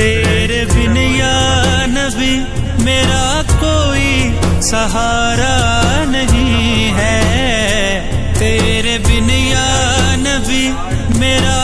तेरे बिन या नबी मेरा कोई सहारा नहीं है। तेरे बिन या नबी मेरा